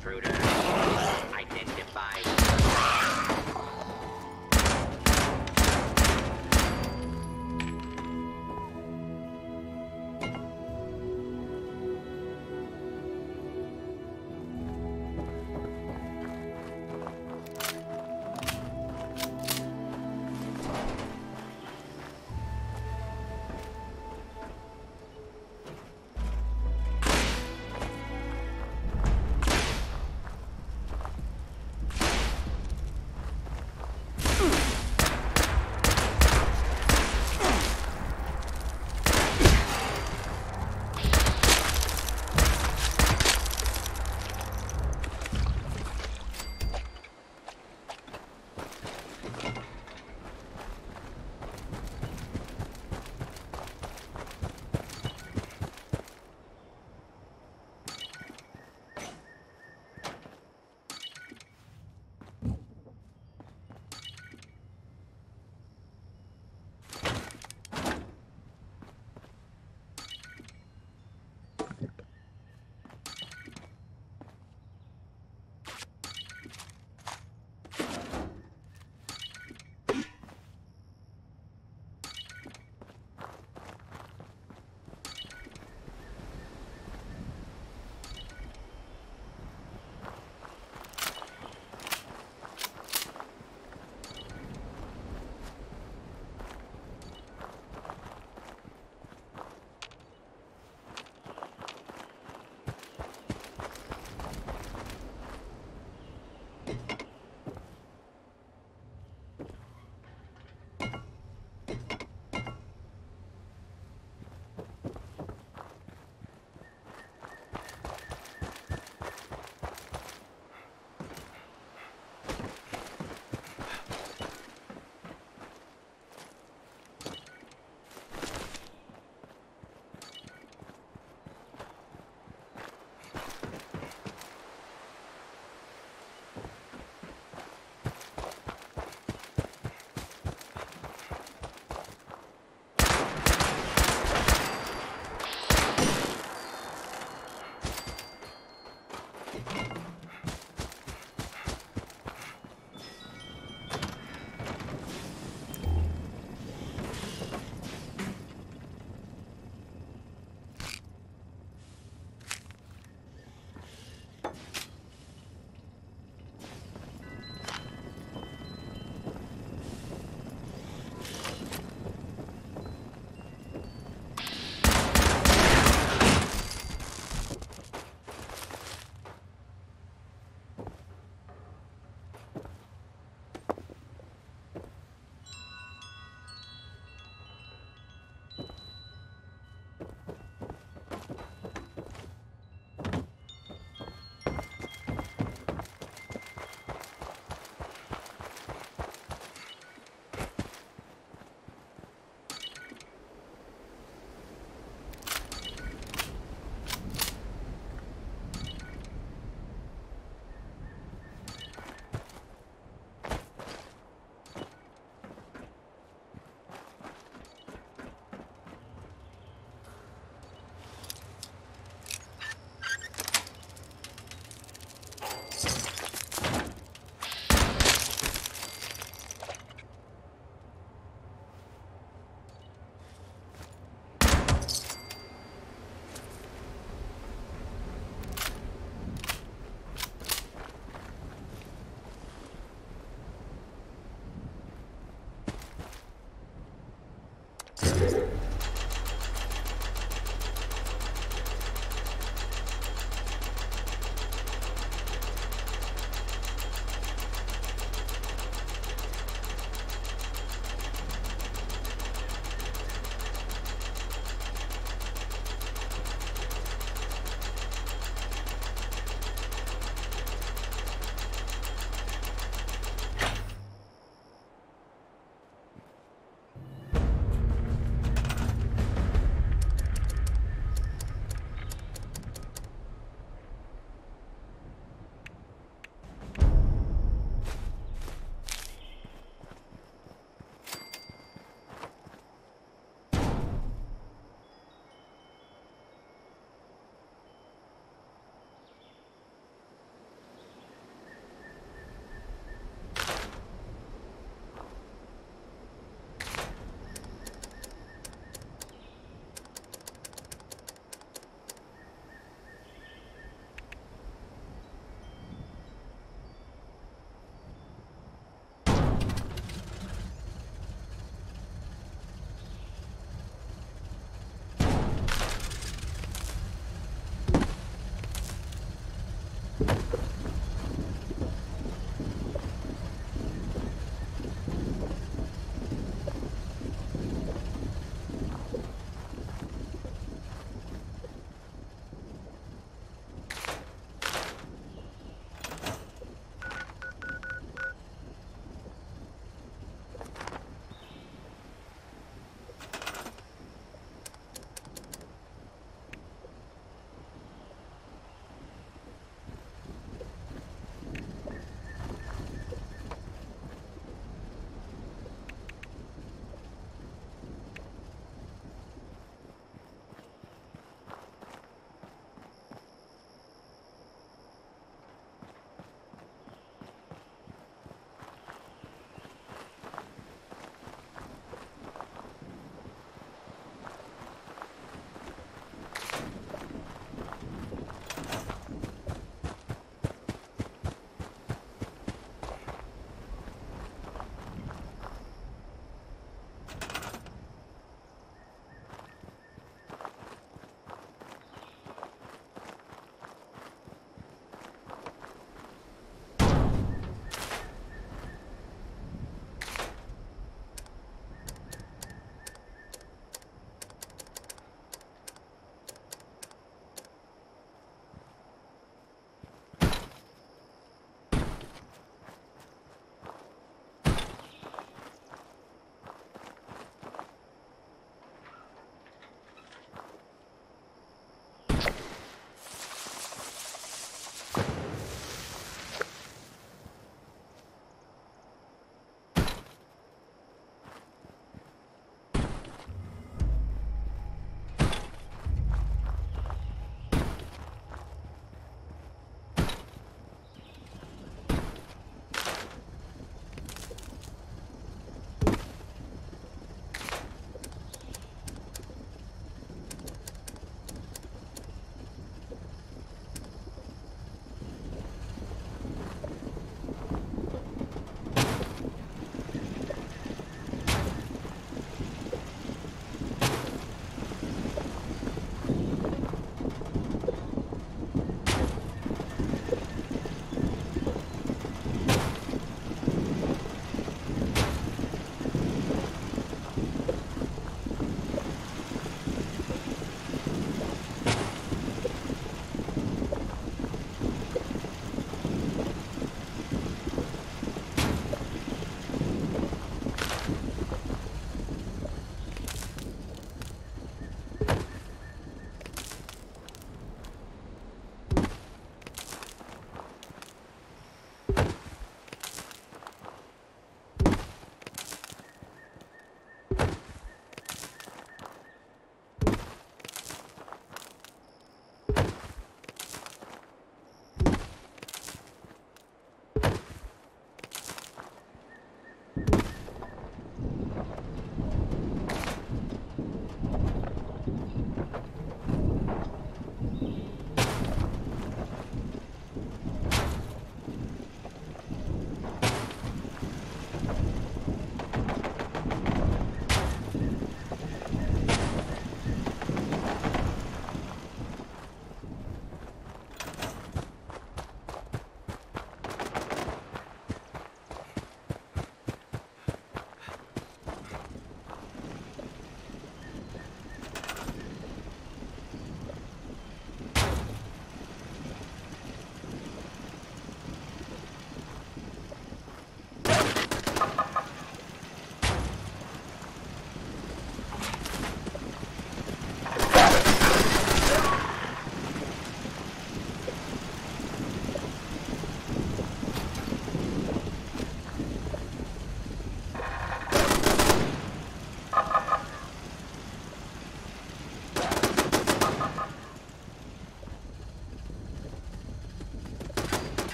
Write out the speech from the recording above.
through